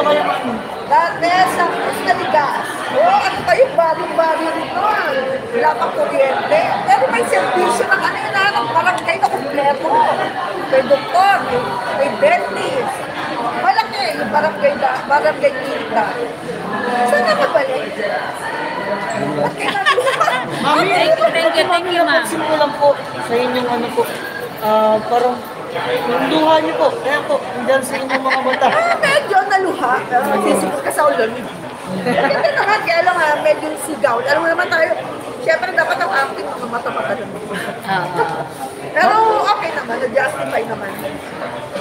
po kayo, ma'am. Dati sa Naligas. Oo, pa yung bagong-bago nito. Wala pang kuryente. Pero may servisyo na kanina ng barangay na kumpleto. May doktor, may, dentist. Malaki yung barangay na, barangay kita. Saan na kabalik? At kailangan Mami, Thank you, thank you, thank you, ma'am. lang po sa inyong ano po, ah, parang luha niyo po, kaya po, andyan sa inyong mga mata. Ah, medyo naluha. Pero nagsisipot ka sa ulo. Hindi naman, kaya lang ah, medyo sigaw. Alam mo naman tayo, syempre dapat ang acting mga mata-mata naman. Ah, ah. Pero okay naman, na-justify naman.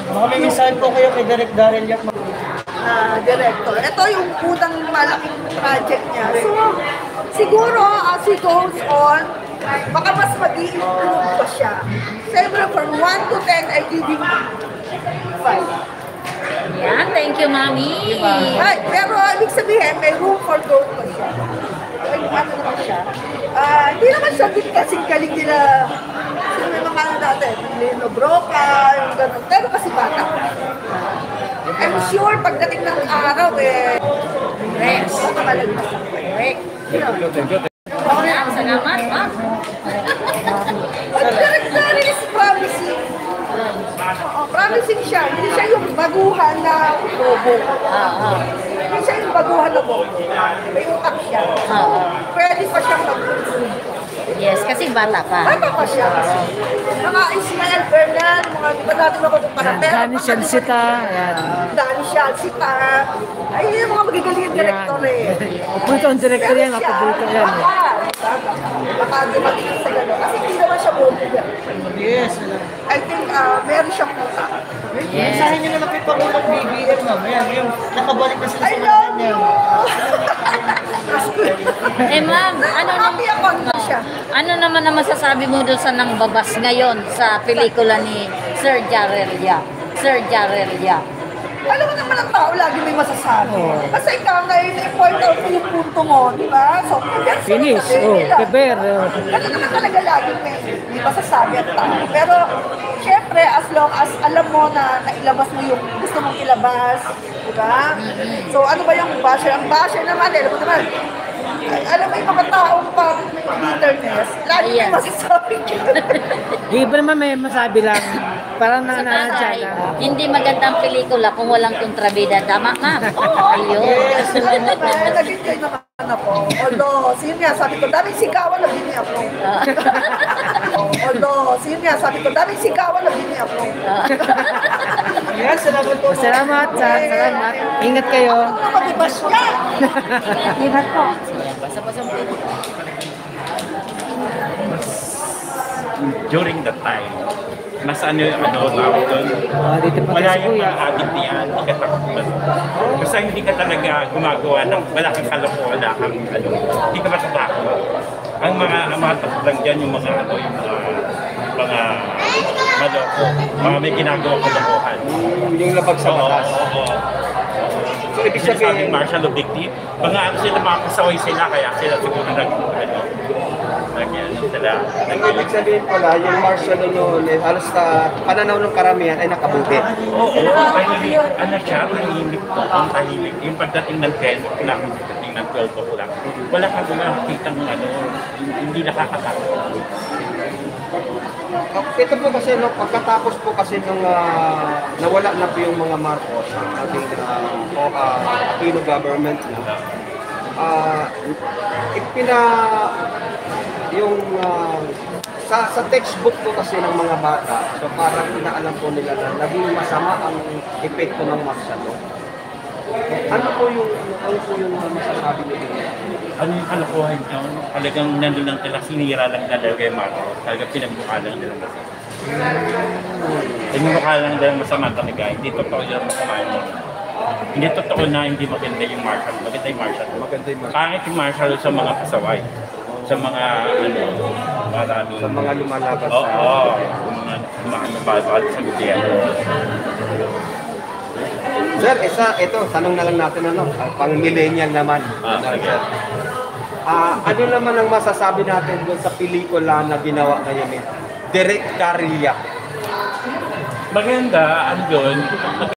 Baka may mensahe po kayo kay Direk Daryl Yap. na director. Ito yung unang malaking project niya. So, siguro as he goes on, baka mas mag improve pa siya. Siyempre, from 1 to 10, I 5. Yan, thank you, mami. Ay, pero ibig sabihin, may room for growth pa siya. Ay, ano naman siya? Ah, hindi naman siya din kasing galing nila sino may mga ano natin, Lino Broca, yung ganun. Pero kasi bata. I'm sure pagdating ng araw, eh, Rex. ang Rex. Promising siya. Hindi siya yung baguhan na bobo. Ah, ah. Hindi siya yung baguhan na bobo. May utak siya. Ah, Pwede pa siyang mag-improve. Yes, kasi bata pa. Bata pa siya. Mga Ismael Bernal, mga di ba natin ako kung para pero Dani Shansita, yan. Dani Shansita. Ay, yun yung mga magagaling director eh. Paborito ang director yan, siya, paborito yan. eh. Baka, baka dumating sa gano'n. Kasi hindi naman siya bobo yan. Yes. I think uh, meron siyang puta. Mensahe niyo na lang kay Pangulong BBM, ma'am. Yan, yung nakabalik na sila sa love niya. Eh, ma'am, ano naman, Happy ako na siya. ano naman ang masasabi mo doon sa nang babas ngayon sa pelikula ni Sir Jarelia? Sir Jarelia. Alam mo naman ang tao, lagi may masasabi. Kasi ikaw ngayon, i-point out yung punto mo, di ba? So, yan Finish, oh, prepare, oh. Ganun naman talaga lagi may, may masasabi ang tao. Pero, syempre, as long as alam mo na nailabas mo yung gusto mong ilabas, di ba? So, ano ba yung basher? Ang basher naman, eh, alam mo naman, alam mo yung mga taong parang may bitterness, lagi may Ayan. masasabi Di ba naman may masabi lang? Parang nananadya Ay, lang. hindi magandang pelikula kung walang kontrabida. Tama, ma'am? Ayun. Ay, naman, nag-enjoy naman ako. Although, sino nga, sabi ko, daming sigawan na bini ako. Although, sino nga, sabi ko, daming sigawan na bini ako. Yes, salamat po. Salamat, sa, salamat. Ingat kayo. Mag-ibas niya? Ingat po. During that time, mas ano yung ano tawag doon, Ah, dito pa wala yung mga addict niyan, hindi ka takot. Basta hindi ka talaga gumagawa ng malaking kalokohan, wala kang ano, hindi ka matatakot. Ang mga ang mga takot lang dyan, yung mga ano, yung mga mga maloko, mga may ginagawa kalokohan. Yung labag sa Oo, batas. oo, oo. So, ibig sabihin, martial objective, mga ano sila, mga kasaway sila, kaya sila siguro nag, ano, nag, ano, sila, ang ibig sabihin pala, yung martial law noon, eh, halos sa pananaw ng karamihan ay nakabuti. Oo, oo, tahimik. Ano siya, tahimik to. Ang tahimik. Yung pagdating ng 10 lang, pagdating ng 12 ko lang, wala kang nakakita ng ano, hindi nakakatakot. Ah, Ito po kasi, no, pagkatapos po kasi nung ah, nawala na po yung mga Marcos, ang ating uh, o, ah, Aquino government na, ah, ipina, yung ah, sa sa textbook po kasi ng mga bata, so parang inaalam po nila na naging masama ang epekto ng martial law. Ano po yung ano po yung ah, masasabi niyo? Ano yung kalokohan yun? Talagang nandun lang sila, sinira lang talaga yung Marco. Talagang pinagmukha lang nila masama. Pinagmukha lang nila masama talaga. Hindi totoo yung masama yun. Hindi totoo na hindi maganda yung martial. Maganda yung martial. Maganda yung martial. Pangit yung martial sa mga kasaway. Sa mga, ano, maraming... Sa mga lumalaban Oo, sa- oo. Yung mga, mga nababad sa gobyerno. Sir, isa, ito, tanong na lang natin ano, ah, pang millennial naman. Ah, Ano, sir? Ah, ano naman ang masasabi natin doon sa pelikula na ginawa ngayon ni Direk Carilla? Maganda, ano yun,